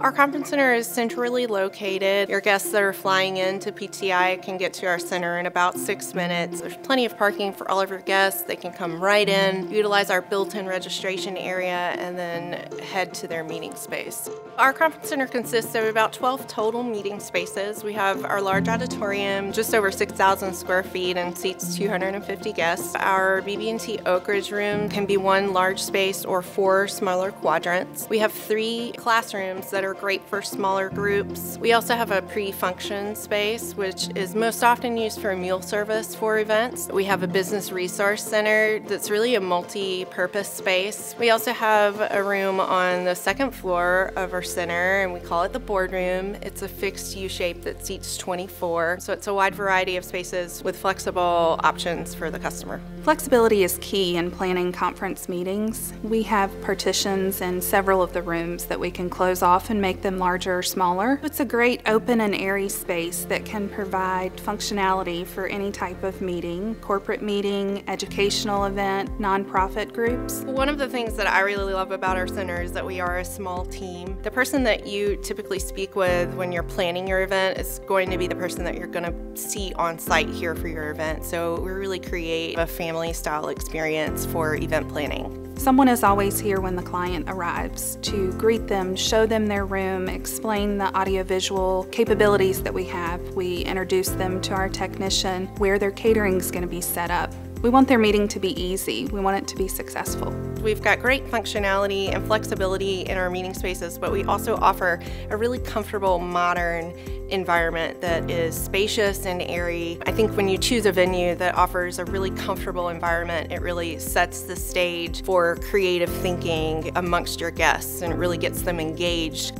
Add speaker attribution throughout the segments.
Speaker 1: Our conference center is centrally located. Your guests that are flying into PTI can get to our center in about six minutes. There's plenty of parking for all of your guests. They can come right in, utilize our built-in registration area, and then head to their meeting space. Our conference center consists of about 12 total meeting spaces. We have our large auditorium, just over 6,000 square feet and seats 250 guests. Our BB&T Oak Ridge room can be one large space or four smaller quadrants. We have three classrooms that are are great for smaller groups. We also have a pre-function space, which is most often used for meal service for events. We have a business resource center that's really a multi-purpose space. We also have a room on the second floor of our center, and we call it the boardroom. It's a fixed U-shape that seats 24, so it's a wide variety of spaces with flexible options for the customer.
Speaker 2: Flexibility is key in planning conference meetings. We have partitions in several of the rooms that we can close off and and make them larger or smaller. It's a great open and airy space that can provide functionality for any type of meeting, corporate meeting, educational event, nonprofit groups.
Speaker 1: One of the things that I really love about our center is that we are a small team. The person that you typically speak with when you're planning your event is going to be the person that you're going to see on site here for your event. So we really create a family style experience for event planning.
Speaker 2: Someone is always here when the client arrives to greet them, show them their room, explain the audiovisual capabilities that we have. We introduce them to our technician, where their catering is going to be set up. We want their meeting to be easy. We want it to be successful.
Speaker 1: We've got great functionality and flexibility in our meeting spaces, but we also offer a really comfortable, modern environment that is spacious and airy. I think when you choose a venue that offers a really comfortable environment, it really sets the stage for creative thinking amongst your guests and it really gets them engaged.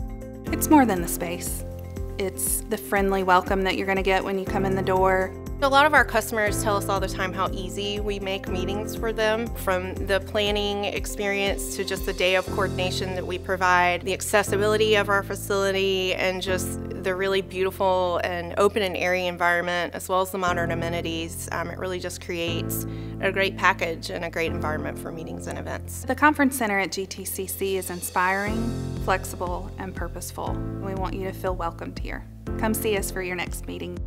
Speaker 2: It's more than the space. It's the friendly welcome that you're going to get when you come in the door.
Speaker 1: A lot of our customers tell us all the time how easy we make meetings for them, from the planning experience to just the day of coordination that we provide, the accessibility of our facility, and just the really beautiful and open and airy environment, as well as the modern amenities. Um, it really just creates a great package and a great environment for meetings and events.
Speaker 2: The Conference Center at GTCC is inspiring, flexible, and purposeful. We want you to feel welcomed here. Come see us for your next meeting.